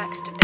tracks to